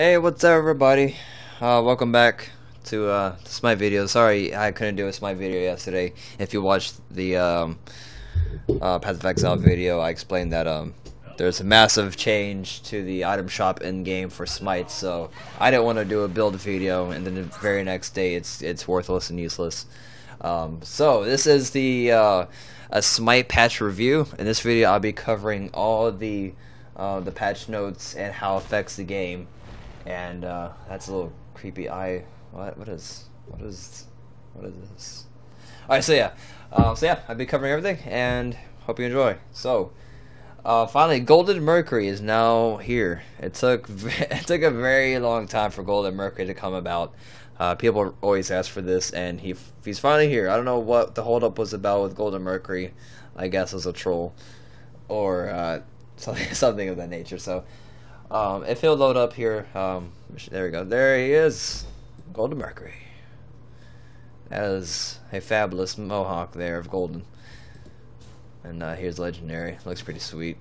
Hey, what's up, everybody? Uh, welcome back to uh, this video. Sorry, I couldn't do this my video yesterday. If you watched the um, uh, Path of Exile video, I explained that um, there's a massive change to the item shop in game for Smite. So I didn't want to do a build video, and then the very next day, it's it's worthless and useless. Um, so this is the uh, a Smite patch review. In this video, I'll be covering all the uh, the patch notes and how it affects the game. And uh, that's a little creepy eye. What? What is? What is? What is this? All right. So yeah. Uh, so yeah, I've been covering everything, and hope you enjoy. So. Uh, finally, Golden Mercury is now here. It took it took a very long time for Golden Mercury to come about. Uh, people always ask for this, and he he's finally here. I don't know what the holdup was about with Golden Mercury. I guess was a troll, or uh, something something of that nature. So, um, if he'll load up here, um, there we go. There he is, Golden Mercury. That is a fabulous mohawk there of Golden. And uh, here's Legendary. Looks pretty sweet.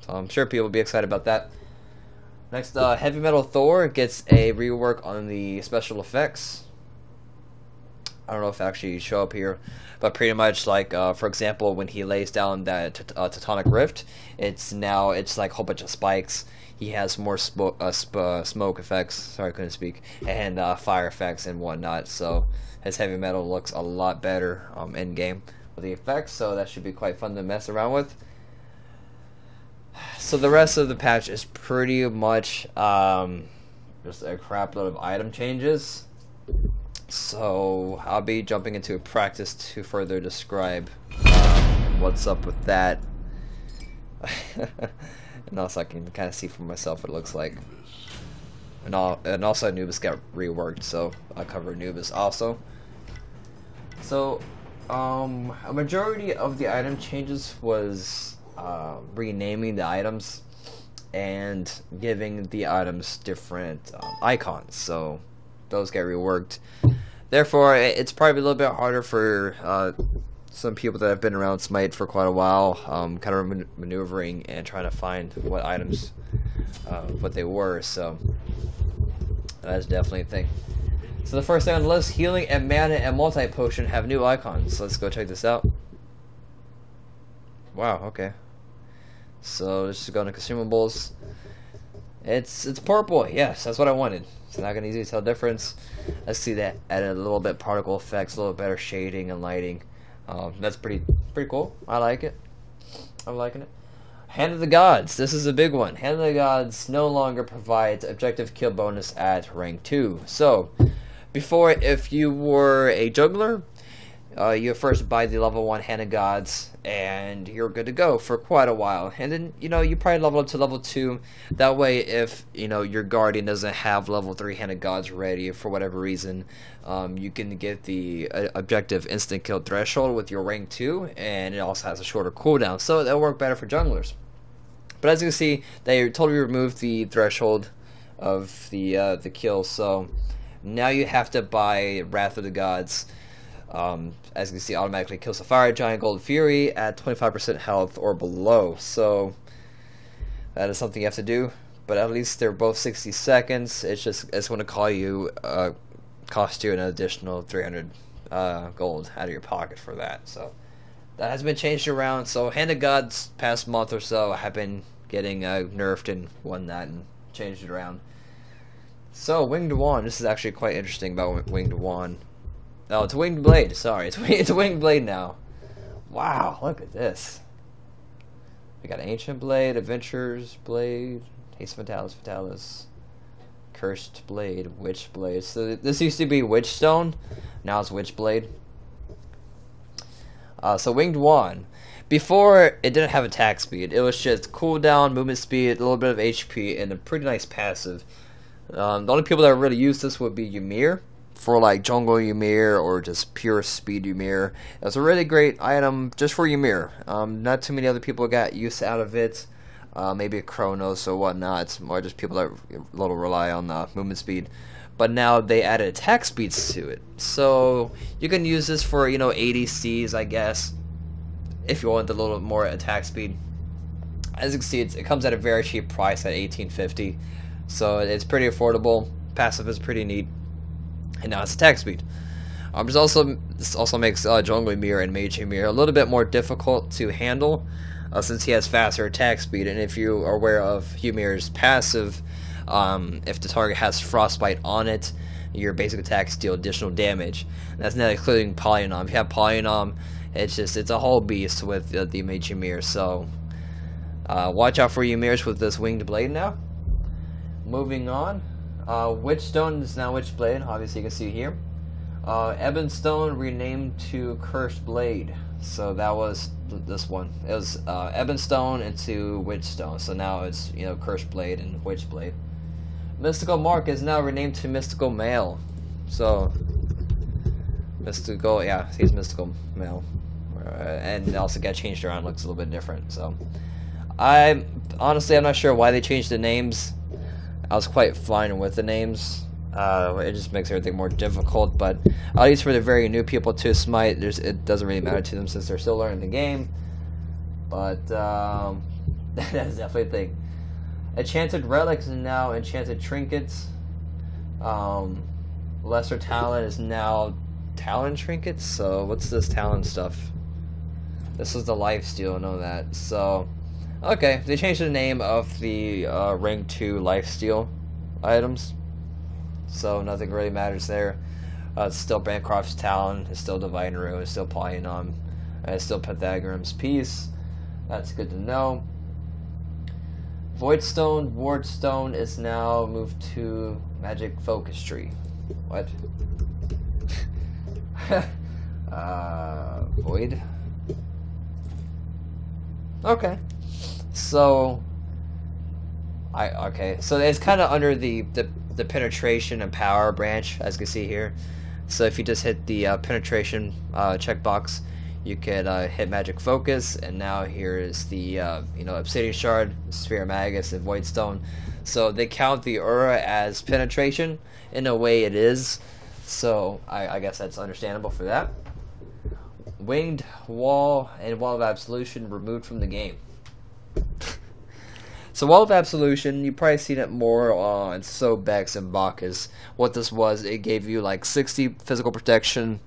So I'm sure people will be excited about that. Next, uh, Heavy Metal Thor gets a rework on the special effects. I don't know if actually show up here, but pretty much like, uh, for example, when he lays down that uh, Tectonic Rift, it's now it's like a whole bunch of spikes. He has more smoke, uh, sp uh, smoke effects. Sorry, I couldn't speak, and uh, fire effects and whatnot. So his heavy metal looks a lot better um, in game with the effects. So that should be quite fun to mess around with. So the rest of the patch is pretty much um, just a crap load of item changes. So I'll be jumping into a practice to further describe um, what's up with that. and also I can kind of see for myself what it looks like. And, all, and also Anubis got reworked, so I'll cover Anubis also. So, um, a majority of the item changes was uh, renaming the items and giving the items different um, icons. So those get reworked. Therefore, it's probably a little bit harder for uh, some people that have been around Smite for quite a while, um, kind of man maneuvering and trying to find what items, uh, what they were. So that's definitely a thing. So the first thing on the list, healing and mana and multi potion have new icons. Let's go check this out. Wow. Okay. So let's just go to consumables. It's it's purple. Yes, that's what I wanted. It's not gonna easily tell the difference. Let's see that added a little bit particle effects, a little better shading and lighting. Um, that's pretty pretty cool. I like it. I'm liking it. Hand of the Gods. This is a big one. Hand of the Gods no longer provides objective kill bonus at rank 2. So, before, if you were a jungler, uh, you first buy the level 1 Hand of Gods, and you're good to go for quite a while. And then, you know, you probably level up to level 2. That way, if, you know, your Guardian doesn't have level 3 Hand of Gods ready for whatever reason, um, you can get the uh, objective instant kill threshold with your rank 2, and it also has a shorter cooldown. So, that'll work better for junglers. But as you can see, they totally removed the threshold of the uh, the kill, so now you have to buy Wrath of the Gods. Um, as you can see, automatically kills the Fire Giant Gold Fury at 25% health or below. So that is something you have to do. But at least they're both 60 seconds. It's just it's going to call you uh, cost you an additional 300 uh, gold out of your pocket for that. So that has been changed around. So Hand of Gods past month or so have been getting uh, nerfed and whatnot and changed it around. So Winged Wand. This is actually quite interesting about Winged Wand. Oh, it's Winged Blade. Sorry, it's it's Winged Blade now. Wow, look at this. We got Ancient Blade, Adventurer's Blade, Haste Fatalis, Fatalis, Cursed Blade, Witch Blade. So this used to be Witch Stone. Now it's Witch Blade. Uh, so Winged Wand. Before, it didn't have attack speed. It was just cooldown, movement speed, a little bit of HP, and a pretty nice passive. Um, the only people that really use this would be Ymir, for like jungle Ymir or just pure speed Ymir. It's a really great item just for Ymir. Um, not too many other people got use out of it. Uh, maybe Chronos or whatnot. More just people that little rely on the movement speed. But now they added attack speeds to it. So you can use this for, you know, ADCs, I guess. If you want a little more attack speed. As you can see, it comes at a very cheap price at 1850 So it's pretty affordable. Passive is pretty neat. And now it's attack speed. Um, there's also this also makes uh, Jungle Ymir and Mage Ymir a little bit more difficult to handle uh, since he has faster attack speed. And if you are aware of Ymir's passive, um, if the target has Frostbite on it, your basic attacks deal additional damage. And that's not including Polynom. If you have Polynom, it's just it's a whole beast with uh, the Mage Ymir. So uh, watch out for Ymirs with this winged blade now. Moving on, uh, Witchstone is now Witchblade. Obviously, you can see here. Uh, Ebonstone renamed to Cursed Blade. So that was th this one. It was uh, Ebonstone into Witchstone. So now it's you know Cursed Blade and Witchblade. Mystical Mark is now renamed to Mystical Mail. So Mystical, yeah, he's Mystical Mail, uh, and also got changed around. Looks a little bit different. So I honestly I'm not sure why they changed the names. I was quite fine with the names. Uh, it just makes everything more difficult, but at least for the very new people to Smite, there's it doesn't really matter to them since they're still learning the game. But um, that's definitely a thing. Enchanted relics and now enchanted trinkets. Um, lesser talent is now talent trinkets. So what's this talent stuff? This is the life steal. Know that. So okay, they changed the name of the uh, rank two life steal items so nothing really matters there. Uh, it's still Bancroft's Talon, it's still Divine Ruin, it's still Polyonom, and it's still Pythagorem's Piece. That's good to know. Voidstone, Wardstone is now moved to Magic Focus Tree. What? uh, Void? Okay. So, I okay. So it's kind of under the the the penetration and power branch, as you can see here. So if you just hit the uh, penetration uh, checkbox, you could uh, hit Magic Focus, and now here is the uh, you know Obsidian Shard, Sphere Magus, and Voidstone. So they count the Aura as penetration. In a way, it is. So I, I guess that's understandable for that. Winged Wall and Wall of Absolution removed from the game. So Wall of Absolution, you've probably seen it more on Sobeks and Bacchus. What this was, it gave you like 60 physical protection,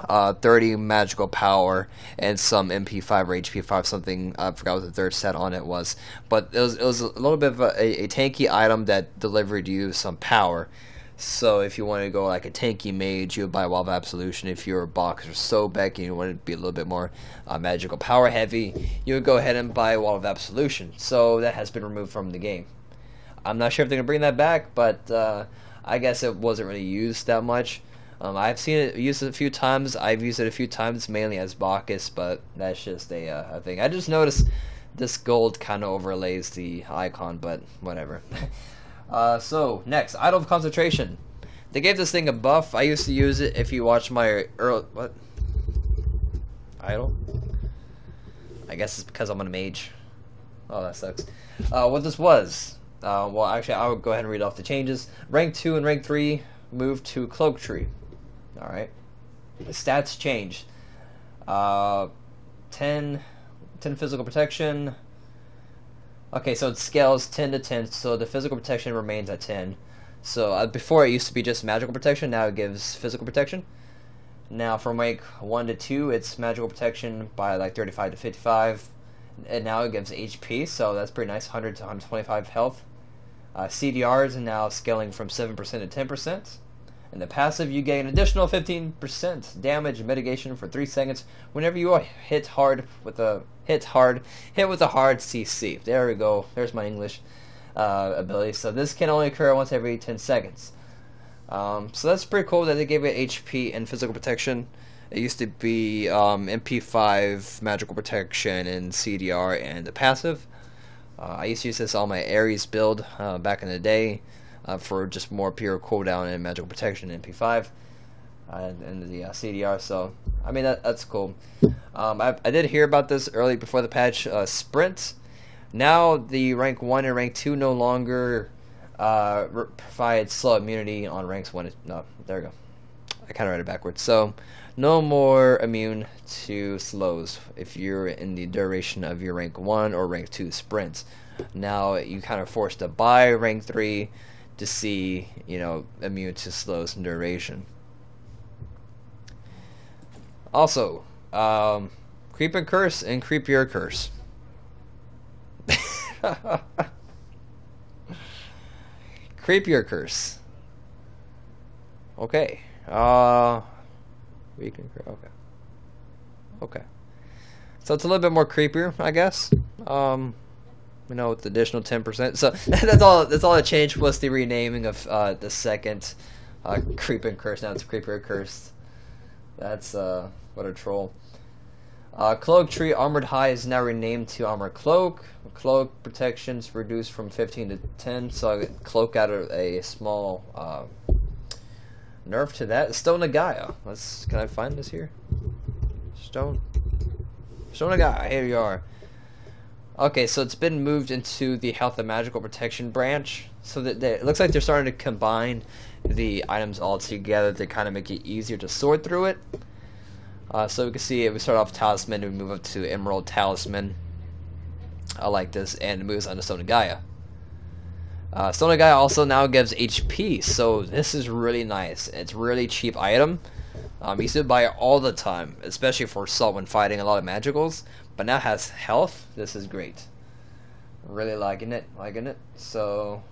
uh, 30 magical power, and some MP5 or HP5, something, I forgot what the third set on it was. But it was, it was a little bit of a, a tanky item that delivered you some power. So if you want to go like a tanky mage, you would buy Wall of Absolution. If you're a boxer Sobek and you want to be a little bit more uh, magical power heavy, you would go ahead and buy Wall of Absolution. So that has been removed from the game. I'm not sure if they're gonna bring that back, but uh, I guess it wasn't really used that much. Um, I've seen it used a few times. I've used it a few times, mainly as Bacchus, but that's just a, uh, a thing. I just noticed this gold kind of overlays the icon, but whatever. Uh, so, next, Idol of Concentration. They gave this thing a buff. I used to use it if you watch my early... What? Idol? I guess it's because I'm on a mage. Oh, that sucks. Uh, what this was... Uh, well, actually, I will go ahead and read off the changes. Rank 2 and Rank 3 moved to Cloak Tree. Alright. The stats changed. Uh, 10, 10 physical protection, Okay, so it scales 10 to 10, so the physical protection remains at 10. So uh, before it used to be just magical protection, now it gives physical protection. Now from rank 1 to 2, it's magical protection by like 35 to 55. And now it gives HP, so that's pretty nice, 100 to 125 health. Uh, CDRs are now scaling from 7% to 10%. In the passive, you gain additional 15% damage mitigation for 3 seconds whenever you are hit hard with a hit hard hit with a hard CC. There we go. There's my English uh, ability. So this can only occur once every 10 seconds. Um, so that's pretty cool that they gave it HP and physical protection. It used to be um, MP5 magical protection and CDR and the passive. Uh, I used to use this on my Ares build uh, back in the day uh, for just more pure cooldown and magical protection in MP5 uh, and the uh, CDR. So I mean that that's cool. Um, I, I did hear about this early before the patch. Uh, sprint. Now the rank one and rank two no longer uh, provide slow immunity on ranks one. No, there we go. I kind of read it backwards. So no more immune to slows if you're in the duration of your rank one or rank two sprints. Now you kind of forced to buy rank 3 to see, you know, immune to slows and duration. Also, um, Creep and Curse and Creep Your Curse. Creep Your Curse. Okay. Uh, we can. Okay. Okay. So it's a little bit more creepier, I guess. Um, you know, with the additional ten percent. So that's all. That's all that changed was the renaming of uh, the second uh, creep and curse. Now it's creeper curse. That's uh, what a troll. Uh, Cloak Tree Armored Hide is now renamed to Armor Cloak. Cloak protections reduced from 15 to 10, so I Cloak got a, a small uh, nerf to that. Stone of Gaia. Let's. Can I find this here? Stone. Stone of Gaia. Here you are. Okay, so it's been moved into the Health and Magical Protection branch. So that they, it looks like they're starting to combine the items all together to kind of make it easier to sort through it. Uh, so we can see if we start off Talisman we move up to Emerald Talisman. I like this, and it moves on to Stone Gaia. Uh, Stone Gaia also now gives HP, so this is really nice. It's really cheap item. Um, you to buy it all the time, especially for when fighting a lot of magicals. But now has health. This is great. Really liking it, liking it. So,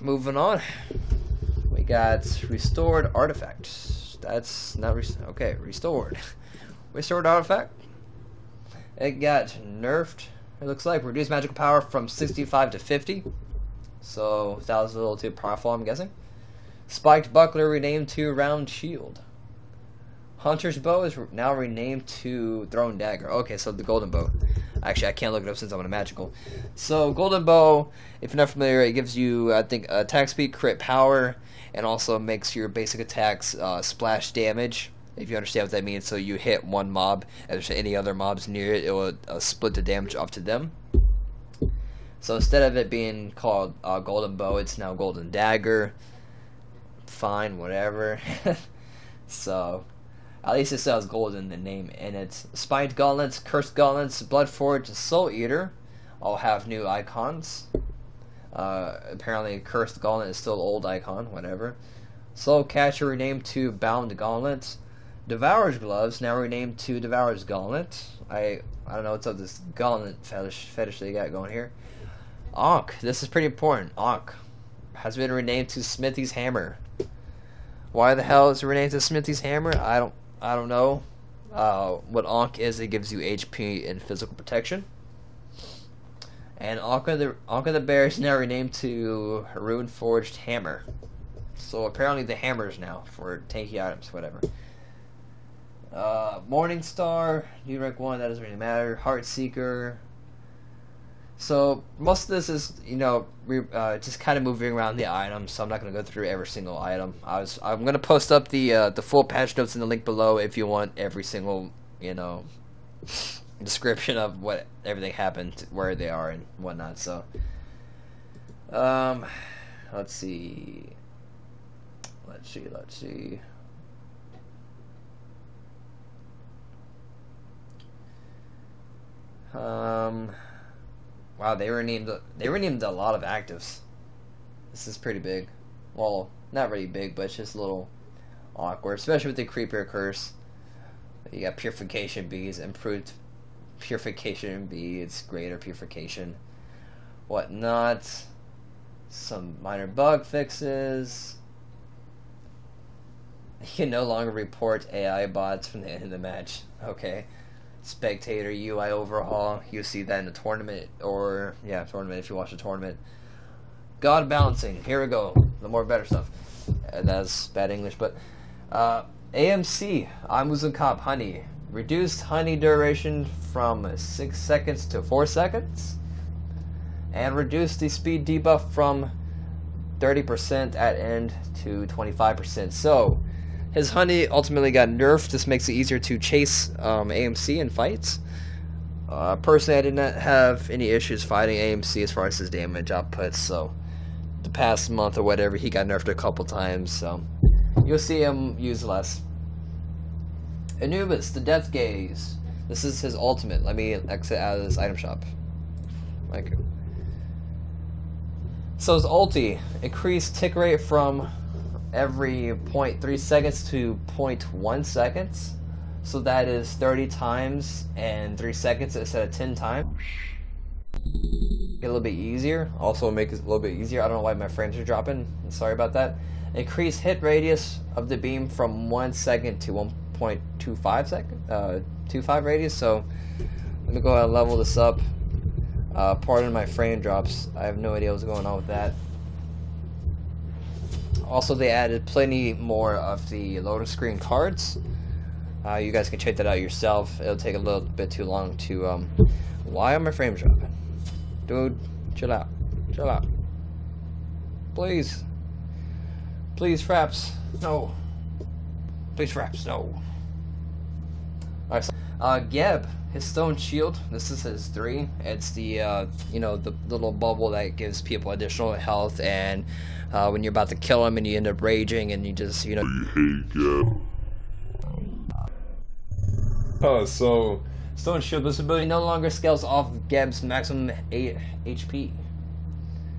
moving on, we got restored artifact. That's not res okay. Restored, restored artifact. It got nerfed. It looks like reduced magical power from 65 to 50. So that was a little too powerful, I'm guessing. Spiked buckler renamed to round shield. Hunter's bow is now renamed to thrown dagger. Okay, so the golden bow. Actually, I can't look it up since I'm on a magical. So golden bow, if you're not familiar, it gives you I think attack speed, crit power, and also makes your basic attacks uh, splash damage. If you understand what that means, so you hit one mob, and there's any other mobs near it, it will uh, split the damage off to them. So instead of it being called uh, golden bow, it's now golden dagger. Fine, whatever. so at least it says gold in the name, and it's Spiked Gauntlets, Cursed Gauntlets, Bloodforged, Soul Eater all have new icons. Uh, apparently, Cursed Gauntlet is still old icon, whatever. Soul Catcher renamed to Bound Gauntlet. Devourer's Gloves now renamed to Devourer's Gauntlet. I I don't know what's up this gauntlet fetish fetish they got going here. Ankh, this is pretty important. Ankh has been renamed to Smithy's Hammer. Why the hell is it renamed to Smithy's Hammer? I don't I don't know. Uh, what Ankh is, it gives you HP and physical protection. And Ankh of the Ankh of the Bear is now renamed to Rune Forged Hammer. So apparently the hammers now for tanky items, whatever. Uh, Morning Star, new rank one, that doesn't really matter. Heart Seeker, so most of this is, you know, uh, just kind of moving around the items. So I'm not going to go through every single item. I was, I'm going to post up the uh, the full patch notes in the link below if you want every single, you know, description of what everything happened, where they are, and whatnot. So, um, let's see, let's see, let's see. Um. Wow, they were renamed they were renamed a lot of actives. This is pretty big. Well, not really big, but it's just a little awkward, especially with the creeper curse. You got purification beads, improved purification beads, greater purification, whatnot. Some minor bug fixes. You can no longer report AI bots from the end of the match. Okay spectator UI overhaul. You'll see that in the tournament, or yeah, tournament if you watch the tournament. God balancing. Here we go. The more better stuff. And that's bad English, but uh, AMC Amuzin Cop Honey reduced honey duration from six seconds to four seconds, and reduced the speed debuff from 30% at end to 25%. So his honey ultimately got nerfed. This makes it easier to chase um, AMC in fights. Uh, personally, I did not have any issues fighting AMC as far as his damage output, so the past month or whatever, he got nerfed a couple times, so you'll see him use less. Anubis, the Death Gaze. This is his ultimate. Let me exit out of this item shop. Like, so his ulti increased tick rate from every 0.3 seconds to 0.1 seconds. So that is 30 times and 3 seconds instead of 10 times. Get a little bit easier. Also make it a little bit easier. I don't know why my frames are dropping. Sorry about that. Increase hit radius of the beam from 1 second to 1.25 second, uh, 25 radius. So let me go ahead and level this up. Uh, pardon my frame drops. I have no idea what's going on with that. Also, they added plenty more of the loading screen cards. Uh, you guys can check that out yourself. It'll take a little bit too long to. Um, why are my frames dropping? Dude, chill out. Chill out. Please. Please, Fraps. No. Please, Fraps. No. Alright, so, uh, Geb, his stone shield. This is his three. It's the, uh, you know, the little bubble that gives people additional health, and uh, when you're about to kill him and you end up raging and you just, you know. hate Geb. Oh, so Stone Shield this ability no longer scales off of Geb's maximum 8 HP.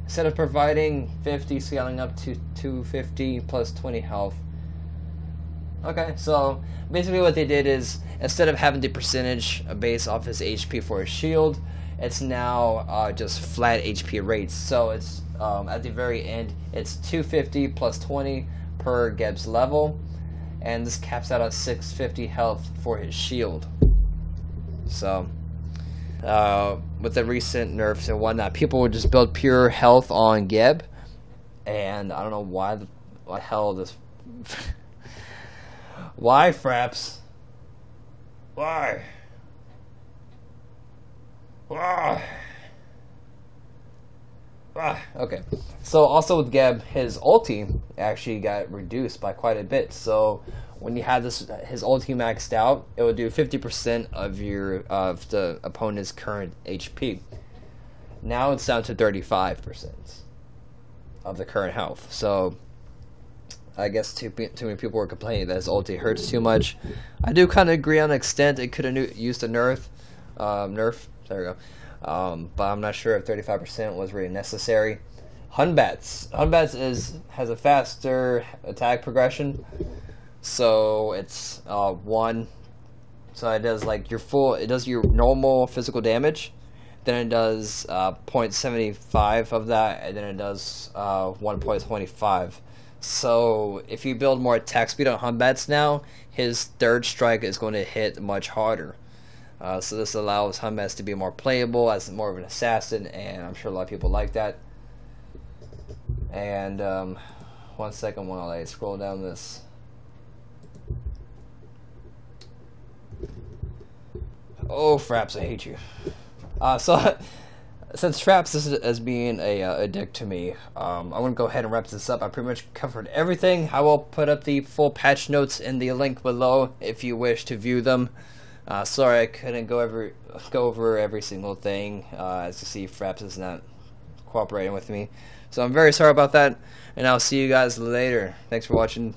Instead of providing 50, scaling up to 250 plus 20 health. Okay, so basically what they did is instead of having the percentage based off his HP for his shield, it's now uh, just flat HP rates. So it's um, at the very end, it's 250 plus 20 per Geb's level and this caps out at 650 health for his shield. So, uh, with the recent nerfs and whatnot, people would just build pure health on Geb, and I don't know why the, the hell this. why, Fraps? Why? Why? Ah, okay. So also with Geb, his ulti actually got reduced by quite a bit. So when you had this his ulti maxed out, it would do 50% of your of the opponent's current HP. Now it's down to 35% of the current health. So I guess too, too many people were complaining that his ulti hurts too much. I do kind of agree on extent. It could have used a nerf. Um, nerf. There we go. Um, but I'm not sure if 35% was really necessary. Hun Batz. Hunbats is has a faster attack progression, so it's uh, one. So it does like your full. It does your normal physical damage, then it does uh, 0.75 of that, and then it does uh, 1.25. So if you build more attack speed on Hun Batz now, his third strike is going to hit much harder. Uh, so this allows Hummus to be more playable as more of an assassin, and I'm sure a lot of people like that. And um, one second while I scroll down this. Oh, Fraps, I hate you. Uh, so, since Fraps is as being a, uh, a dick to me, um, I'm going to go ahead and wrap this up. I pretty much covered everything. I will put up the full patch notes in the link below if you wish to view them. Uh, sorry I couldn't go over go over every single thing. Uh, as you see, Fraps is not cooperating with me, so I'm very sorry about that. And I'll see you guys later. Thanks for watching.